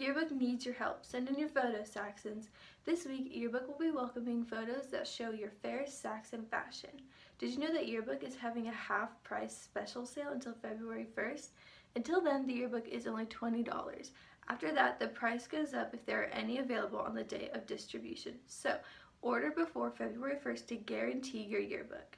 Yearbook needs your help. Send in your photos, Saxons. This week, Yearbook will be welcoming photos that show your fairest Saxon fashion. Did you know that Yearbook is having a half price special sale until February 1st? Until then, the yearbook is only $20. After that, the price goes up if there are any available on the day of distribution. So, order before February 1st to guarantee your yearbook.